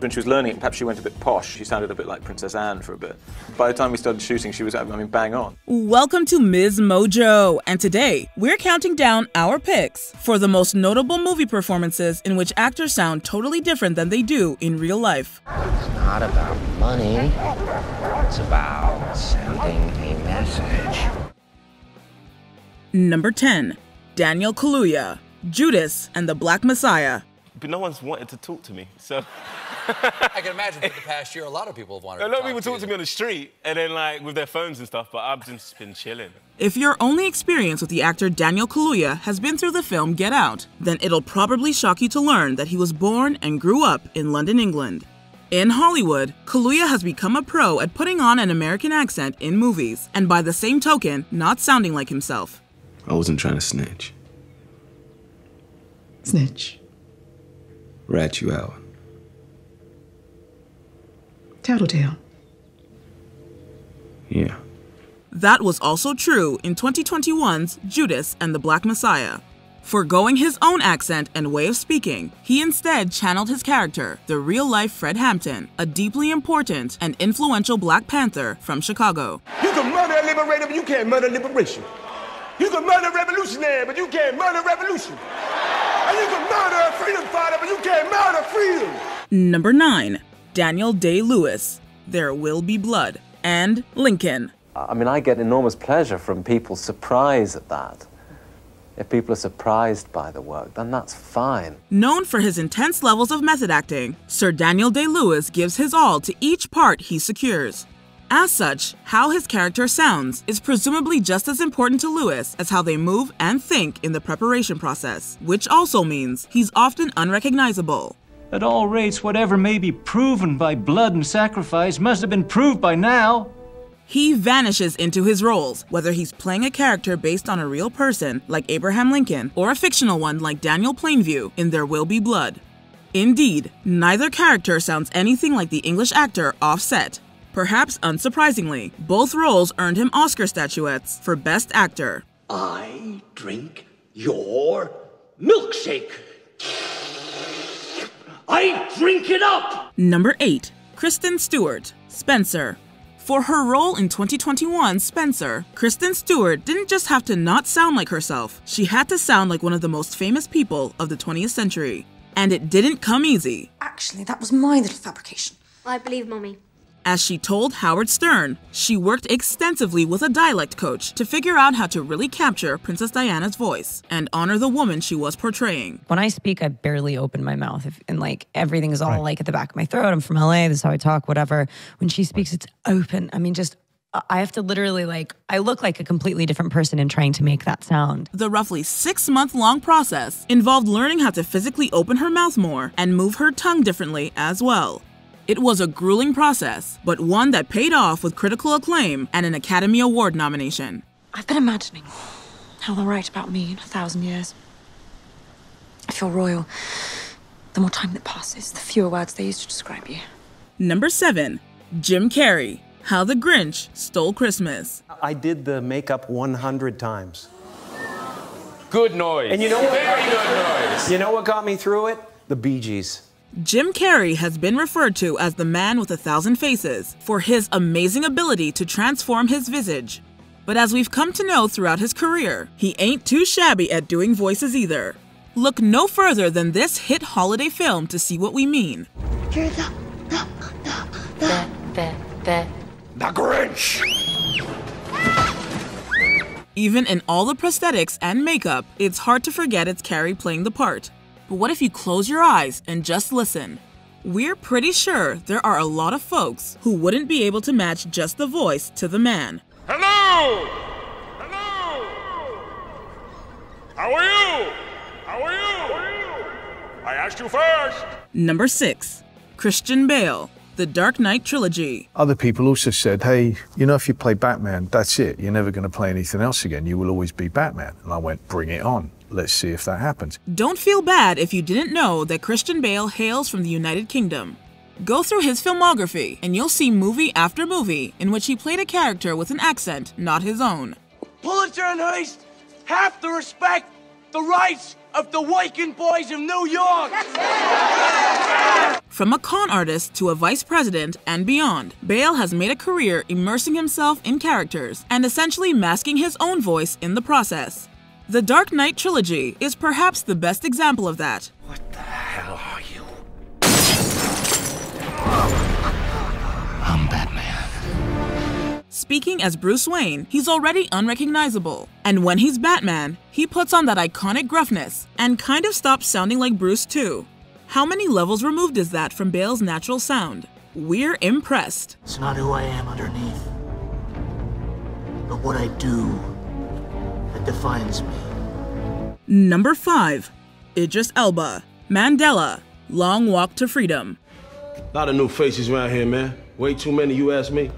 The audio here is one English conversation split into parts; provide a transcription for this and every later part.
When she was learning it, perhaps she went a bit posh. She sounded a bit like Princess Anne for a bit. By the time we started shooting, she was, I mean, bang on. Welcome to Ms. Mojo, and today we're counting down our picks for the most notable movie performances in which actors sound totally different than they do in real life. It's not about money, it's about sending a message. Number 10, Daniel Kaluuya, Judas and the Black Messiah. But no one's wanted to talk to me, so. I can imagine for the past year, a lot of people have wanted A to lot of talk people talk you. to me on the street and then like with their phones and stuff, but I've just been chilling. If your only experience with the actor Daniel Kaluuya has been through the film Get Out, then it'll probably shock you to learn that he was born and grew up in London, England. In Hollywood, Kaluuya has become a pro at putting on an American accent in movies, and by the same token, not sounding like himself. I wasn't trying to snitch. Snitch. Rat you out. Tattletale. Yeah. That was also true in 2021's Judas and the Black Messiah. Forgoing his own accent and way of speaking, he instead channeled his character, the real life Fred Hampton, a deeply important and influential Black Panther from Chicago. You can murder a liberator, but you can't murder liberation. You can murder a revolutionary, but you can't murder revolution. And you can murder a freedom fighter, but you can't murder freedom. Number 9. Daniel Day Lewis, There Will Be Blood, and Lincoln. I mean, I get enormous pleasure from people's surprise at that. If people are surprised by the work, then that's fine. Known for his intense levels of method acting, Sir Daniel Day Lewis gives his all to each part he secures. As such, how his character sounds is presumably just as important to Lewis as how they move and think in the preparation process, which also means he's often unrecognizable. At all rates, whatever may be proven by blood and sacrifice must have been proved by now. He vanishes into his roles, whether he's playing a character based on a real person like Abraham Lincoln or a fictional one like Daniel Plainview in There Will Be Blood. Indeed, neither character sounds anything like the English actor Offset. Perhaps unsurprisingly, both roles earned him Oscar statuettes for Best Actor. I drink your milkshake. I drink it up! Number 8. Kristen Stewart, Spencer. For her role in 2021 Spencer, Kristen Stewart didn't just have to not sound like herself, she had to sound like one of the most famous people of the 20th century. And it didn't come easy. Actually, that was my little fabrication. I believe Mummy. As she told Howard Stern, she worked extensively with a dialect coach to figure out how to really capture Princess Diana's voice and honor the woman she was portraying. When I speak, I barely open my mouth, if, and like everything is all like at the back of my throat. I'm from LA. This is how I talk. Whatever. When she speaks, it's open. I mean, just I have to literally like I look like a completely different person in trying to make that sound. The roughly six month long process involved learning how to physically open her mouth more and move her tongue differently as well. It was a grueling process, but one that paid off with critical acclaim and an Academy Award nomination. I've been imagining how they'll write about me in a thousand years. If you're royal, the more time that passes, the fewer words they use to describe you. Number 7. Jim Carrey, How the Grinch Stole Christmas. I did the makeup 100 times. Good noise. And you know what? Very good noise. You know what got me through it? The Bee Gees. Jim Carrey has been referred to as the man with a thousand faces for his amazing ability to transform his visage. But as we've come to know throughout his career, he ain't too shabby at doing voices either. Look no further than this hit holiday film to see what we mean. You're the, the, the, the, the, the, the Grinch! Even in all the prosthetics and makeup, it's hard to forget it's Carrey playing the part. But what if you close your eyes and just listen? We're pretty sure there are a lot of folks who wouldn't be able to match just the voice to the man. Hello! Hello! How are you? How are you? I asked you first. Number 6. Christian Bale, The Dark Knight Trilogy. Other people also said, hey, you know, if you play Batman, that's it. You're never going to play anything else again. You will always be Batman. And I went, bring it on. Let's see if that happens. Don't feel bad if you didn't know that Christian Bale hails from the United Kingdom. Go through his filmography, and you'll see movie after movie in which he played a character with an accent not his own. Pulitzer and Heist, half the respect, the rights of the Waking Boys of New York. From a con artist to a vice president and beyond, Bale has made a career immersing himself in characters and essentially masking his own voice in the process. The Dark Knight trilogy is perhaps the best example of that. What the hell are you? I'm Batman. Speaking as Bruce Wayne, he's already unrecognizable. And when he's Batman, he puts on that iconic gruffness and kind of stops sounding like Bruce too. How many levels removed is that from Bale's natural sound? We're impressed. It's not who I am underneath, but what I do that defines me. Number 5. Idris Elba. Mandela. Long Walk to Freedom. A lot of new faces around here, man. Way too many, you ask me.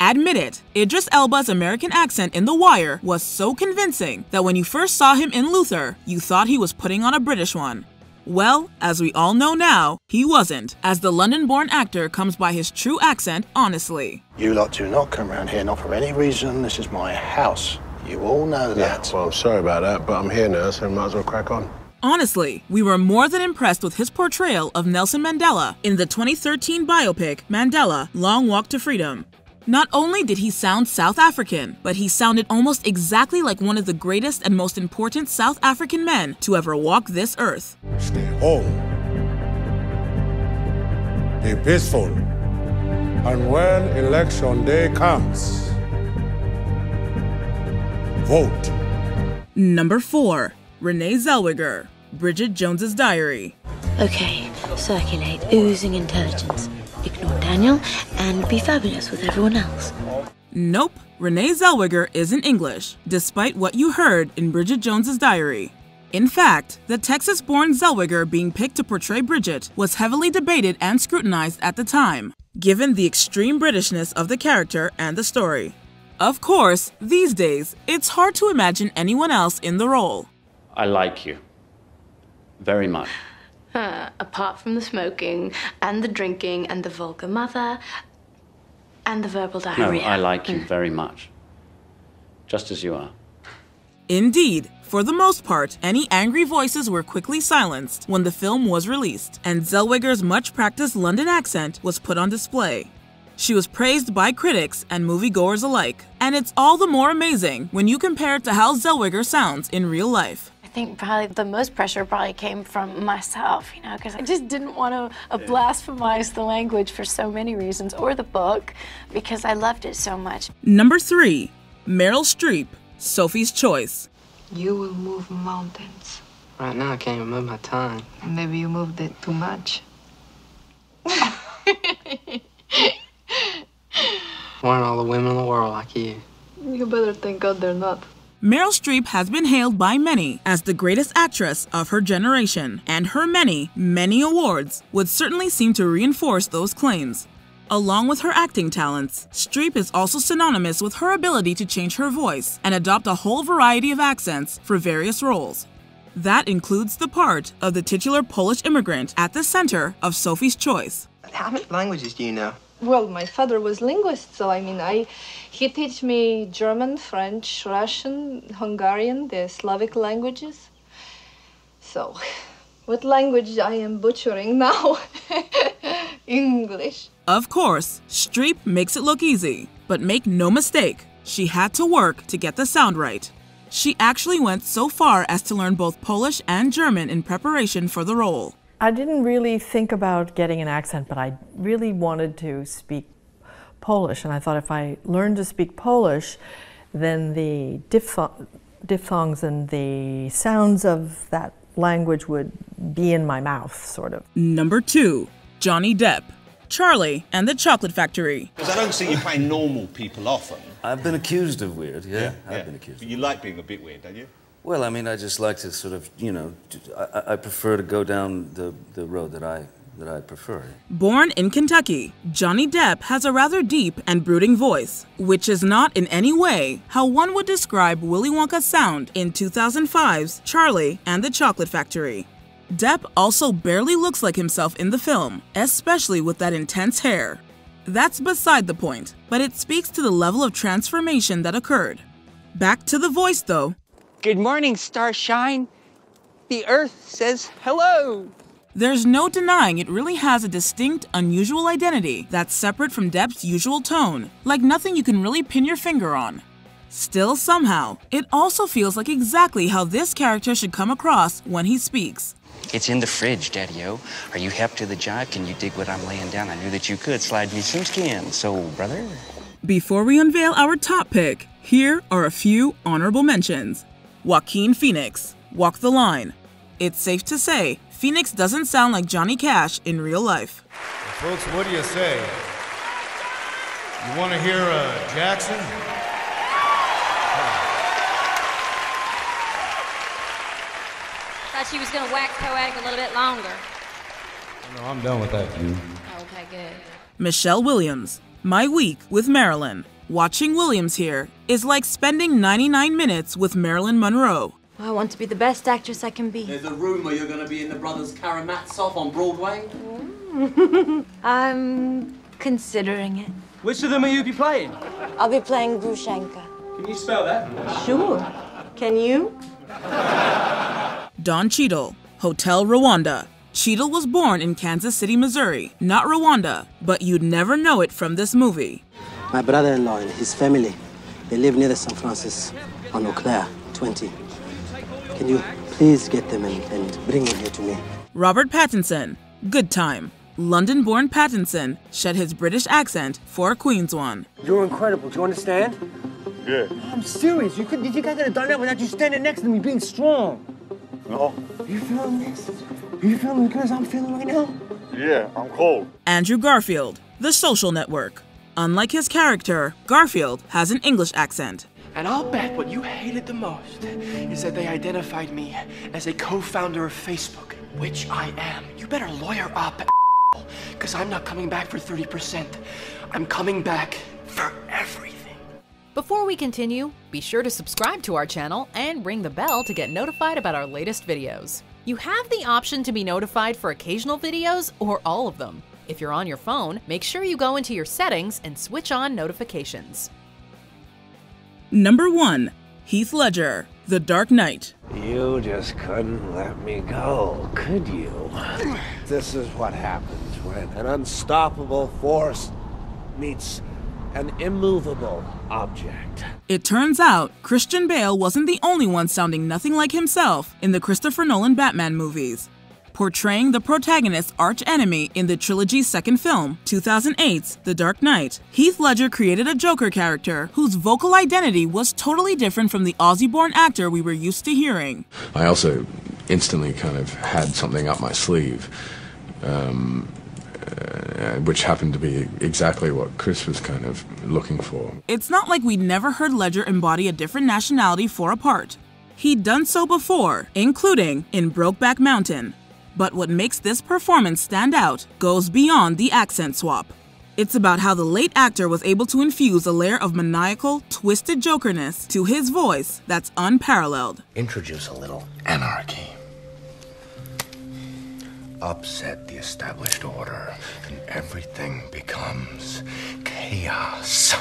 Admit it, Idris Elba's American accent in The Wire was so convincing that when you first saw him in Luther, you thought he was putting on a British one. Well, as we all know now, he wasn't, as the London born actor comes by his true accent honestly. You lot do not come around here, not for any reason. This is my house. You all know that. Yeah, Well, I'm sorry about that, but I'm here now, so might as well crack on. Honestly, we were more than impressed with his portrayal of Nelson Mandela in the 2013 biopic Mandela Long Walk to Freedom. Not only did he sound South African, but he sounded almost exactly like one of the greatest and most important South African men to ever walk this earth. Stay home. Be peaceful. And when election day comes, vote. Number 4. Renee Zellweger, Bridget Jones's Diary. Okay, circulate oozing intelligence. Ignore Daniel and be fabulous with everyone else. Nope, Renee Zellweger isn't English, despite what you heard in Bridget Jones's Diary. In fact, the Texas born Zellweger being picked to portray Bridget was heavily debated and scrutinized at the time, given the extreme Britishness of the character and the story. Of course, these days, it's hard to imagine anyone else in the role. I like you. Very much. Uh, apart from the smoking and the drinking and the vulgar mother and the verbal diarrhea. No, diarrhea. I like you very much. Just as you are. Indeed, for the most part, any angry voices were quickly silenced when the film was released, and Zellweger's much practiced London accent was put on display. She was praised by critics and moviegoers alike, and it's all the more amazing when you compare it to how Zellweger sounds in real life. I think probably the most pressure probably came from myself, you know, because I just didn't want to uh, blasphemize the language for so many reasons, or the book, because I loved it so much. Number 3. Meryl Streep, Sophie's Choice. You will move mountains. Right now, I can't even move my tongue. Maybe you moved it too much. Why aren't all the women in the world like you? You better thank God they're not. Meryl Streep has been hailed by many as the greatest actress of her generation, and her many, many awards would certainly seem to reinforce those claims. Along with her acting talents, Streep is also synonymous with her ability to change her voice and adopt a whole variety of accents for various roles. That includes the part of the titular Polish immigrant at the center of Sophie's Choice. How many languages do you know? Well, my father was linguist, so I mean, I he teach me German, French, Russian, Hungarian, the Slavic languages. So, what language I am butchering now? English. Of course, Streep makes it look easy, but make no mistake, she had to work to get the sound right. She actually went so far as to learn both Polish and German in preparation for the role. I didn't really think about getting an accent, but I really wanted to speak Polish. And I thought if I learned to speak Polish, then the diphthong- diphthongs and the sounds of that language would be in my mouth, sort of. Number 2. Johnny Depp, Charlie and the Chocolate Factory. Because I don't see you playing normal people often. I've been accused of weird, yeah. I've yeah. been accused. But you like being a bit weird, don't you? Well, I mean, I just like to sort of, you know, I prefer to go down the, the road that I that I prefer. Born in Kentucky, Johnny Depp has a rather deep and brooding voice, which is not in any way how one would describe Willy Wonka's sound in 2005's Charlie and the Chocolate Factory. Depp also barely looks like himself in the film, especially with that intense hair. That's beside the point, but it speaks to the level of transformation that occurred. Back to the voice though. Good morning, Starshine. The Earth says hello. There's no denying it really has a distinct, unusual identity that's separate from Depp's usual tone, like nothing you can really pin your finger on. Still, somehow, it also feels like exactly how this character should come across when he speaks. It's in the fridge, Daddy-O. Are you hep to the jive? Can you dig what I'm laying down? I knew that you could. Slide me some skin. So, brother? Before we unveil our top pick, here are a few honorable mentions. Joaquin Phoenix, Walk the Line. It's safe to say, Phoenix doesn't sound like Johnny Cash in real life. Folks, what do you say? You want to hear uh, Jackson? Thought she was gonna wax poetic a little bit longer. No, I'm done with that, dude. Okay, good. Michelle Williams, My Week with Marilyn. Watching Williams here is like spending 99 minutes with Marilyn Monroe. I want to be the best actress I can be. There's a rumour you're going to be in the Brothers Karamazov on Broadway. I'm considering it. Which of them will you be playing? I'll be playing Grushenka. Can you spell that? Sure. Can you? Don Cheadle, Hotel Rwanda. Cheadle was born in Kansas City, Missouri, not Rwanda, but you'd never know it from this movie. My brother-in-law and his family, they live near the St. Francis on Eau Claire, 20. Can you please get them and, and bring them here to me? Robert Pattinson, Good Time. London born Pattinson shed his British accent for a Queens one. You're incredible. Do you understand? Yeah. I'm serious. You could, you guys could have done that without you standing next to me, being strong. No. You feeling this? You feeling the as I'm feeling right now? Yeah, I'm cold. Andrew Garfield, The Social Network. Unlike his character, Garfield has an English accent. And I'll bet what you hated the most is that they identified me as a co-founder of Facebook, which I am. You better lawyer up, because I'm not coming back for 30%. I'm coming back for everything. Before we continue, be sure to subscribe to our channel and ring the bell to get notified about our latest videos. You have the option to be notified for occasional videos or all of them. If you're on your phone, make sure you go into your settings and switch on notifications. Number 1. Heath Ledger, The Dark Knight. You just couldn't let me go, could you? This is what happens when an unstoppable force meets an immovable object. It turns out Christian Bale wasn't the only one sounding nothing like himself in the Christopher Nolan Batman movies. Portraying the protagonist's arch enemy in the trilogy's second film, 2008's The Dark Knight, Heath Ledger created a Joker character whose vocal identity was totally different from the Aussie born actor we were used to hearing. I also instantly kind of had something up my sleeve, um, uh, which happened to be exactly what Chris was kind of looking for. It's not like we'd never heard Ledger embody a different nationality for a part. He'd done so before, including in Brokeback Mountain. But what makes this performance stand out goes beyond the accent swap. It's about how the late actor was able to infuse a layer of maniacal, twisted jokerness to his voice that's unparalleled. Introduce a little anarchy. Upset the established order, and everything becomes chaos.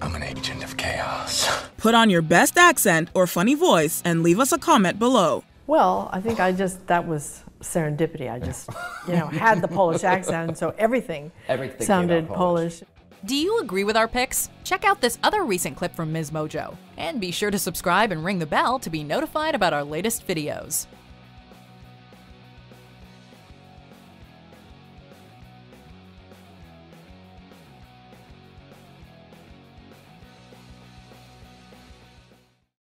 I'm an agent of chaos. Put on your best accent or funny voice and leave us a comment below. Well, I think I just, that was serendipity. I just, you know, had the Polish accent, so everything, Everything sounded Polish. Polish. Do you agree with our picks? Check out this other recent clip from Ms. Mojo. And be sure to subscribe and ring the bell to be notified about our latest videos.